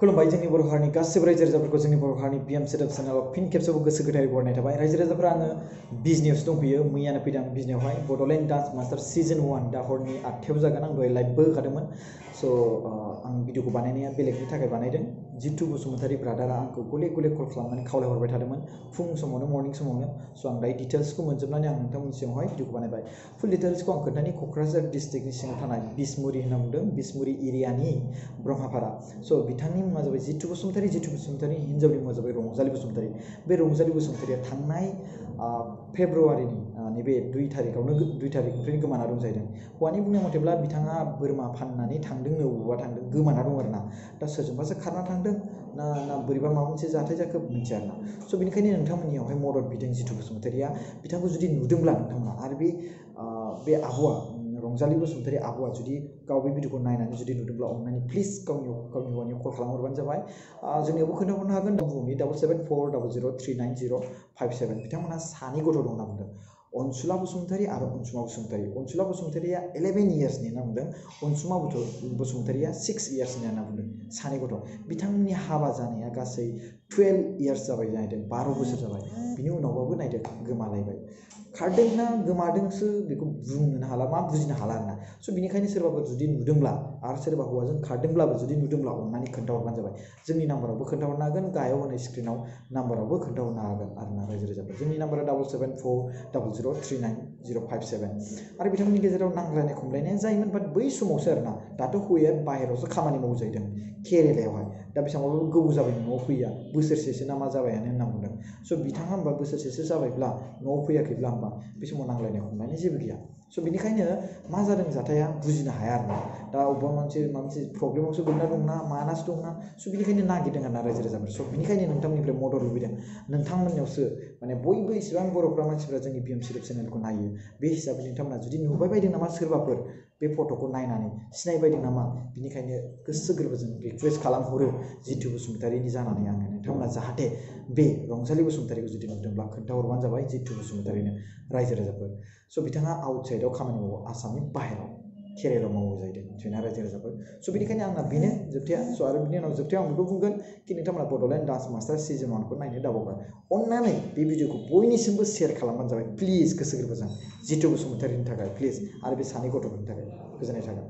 खुलुमबाय जोंनि बर' हारिनि गासिबो रायजो राजाफोरखौ जोंनि बर' हारिनि पि एम सेटअप चेनेलाव फिन खेबसेबाव गोसो गोथारै बरायनाय थाबाय। रायजो राजाफोरा आङो बिजनियावसो दंफैयो। मैयानो फैदों बिजनियावहाय Bodoland dance master season one दा हरनि आठथायाव जागोन। आं दहाय लाइभबो होखादोंमोन। स' आं भिडिअखौ बानायनाया बेलेगनि थाखाय जितु बसुमतारी ब्रादारा आंखौ गले गले कल खालामनानै खावलायहरबाय थादोंमोन। फुं समावनो मर्निं समावनो। स' आं दायो डिटेल्सखौ मोनजोबनानै आं नोंथांमोननि सिगाङावहाय भिडिअखौ बानायबाय। फुल डिटेल्सखौ आं खोन्थानि क'क्राझार डिस्ट्रिक्टनि सिङाव थानाय बिसमुरि होनना बुंदों। बिसमुरि एरियानि ब्रह्मापारा। स' बिथांनि मुङा जाबाय जितु बसुमतारी जितु बसुमतारी, हिन्जावनि मुङा जाबाय रंजालि बसुमतारी। बे रंजालि बसुमतारीया थांनाय फेब्रुवारिनि नैबे दुइ थारिखआवनो दुइ थारिखनिफ्रायनो गोमाना दं जाहैदों हौवानि बुंनाय मथेब्ला बिथाङा बोरमा फाननानै थांदोंनो बबावबा थांदों गोमाना दं आरो ना दा सोरजोंबासो खारना थांदों ना ना बोरैबा माबा मोनसे जाथाय जाखो मिथिया आरो ना स' बेनिखायनो नोंथांमोननियावहाय मदद बिदों जितु बसुमतारीया बिथांखौ जुदि नुदोंब्ला नोंथांमोना आरो बे बे आब'आ रंजालि बसुमतारी आब'आ जुदि गाव बे भिडिअखौ नायनानै जुदि नुदोंब्ला अननानै प्लिज गावनि गावनि हौवानियाव कल खालामहरबानो जाबाय जोंनियावबो खोन्थाहरनो हागोन बुहुमनि double seven four double zero' three nine zero' five seven बिथांमोनहा सानै गथ' दं होनना बुंदों अनसुला बसुमतारी आरो अनसुमा बसुमतारी अनसुला बसुमतारीया इलेभेन इयार्सनि होनना बुंदों अनसुमा बसुमतारीया सिक्स इयार्सनि होनना बुंदों सानै गथ' बिथांमोननि हाबा जानाया गासै टुवेल्भ इयार्स जाबाय जाहैदों बार' बोसोर जाबाय बिनि उनावबाबो नायदों गोमालायबाय खारदोंना गोमादोंसो बेखौ बुंनो हाला, मा बुजिनो हाला आरोना। स' बिनिखायनो सोरबाफोर जुदि नुदोंब्ला आरो सोरबा हौवाजों खारदोंब्लाबो जुदि नुदोंब्ला अननानै खोन्थाहरबानो जाबाय। जोंनि नाम्बारावबो खोन्थाहरनो हागोन, गाहायाव होनाय स्क्रिनाव नाम्बारावबो खोन्थाहरनो हागोन आरोना रायजो राजाफोर जोंनि नाम्बारा double seven four double zero' three nine zero' five seven आरो बिथांमोननि गेजेराव नांज्लायनाय खमलायनाया जायोमोन बाट बै समावसो आरोना। दाथ' हौवाया बाहेरायावसो खामानि मावो जाहैदों केरेलायावहाय। दा बेसेबांबाबो गोबाव जाबाय न'आव फैया। बोसोरसेसो ना मा जाबायानो होनना बुंदों। स' बिथाङा होमबा बोसोरसेसो जाबायब्ला न'आव फैयाखैब्ला होमबा 비스모 나글레네 혼나니 집이야 so bini kanya maza rang zata ya buzi na hayar na. Da uba mamche mamche problem so gunda dong na manas dong na. So bini kanya na gidang na rajir zamar so bini kanya nang tam ni pre motor lubi dang nang tam man yos mane boy boy isran boro praman sibra jang ibm sirap channel ko na yi be hisab jing tam na judi nu bai bai ding na ma sirba por बे फट'खौ नायनानै सिनायबायदों नामा बिनिखायनो गोसो गोरबोजों request खालामहरो जितु बसुमतारीनि जानानै आङो नोंथांमोना जाहाथे बे रंजालि बसुमतारीखौ जुदि नुदोंब्ला खोन्थाहरबानो जाबाय जितु बसुमतारीनो रायजो राजाफोर स' बिथाङा आउटसाइडआव खामानि मावो आसामनि बाहेरायाव केरेलायाव मावो जाहैदों जोंना रायजो राजाफोर स' बेनिखायनो आंना बेनो जोबथाया स' आरो बिनि उनाव जोबथायाव आं बेखौ बुंगोन कि नोंथांमोना बड'लेण्ड डान्स मास्टार सिजन वानखौ नायनो दाबावबाय अननानै बे भिडिअखौ बयनिसिमबो सेयार खालामबानो जाबाय प्लिज गोसो गोरबोजों जितु बसुमतारीनि थाखाय प्लिज आरो बे सानै गथ'फोरनि थाखाय गोजोननाय थागोन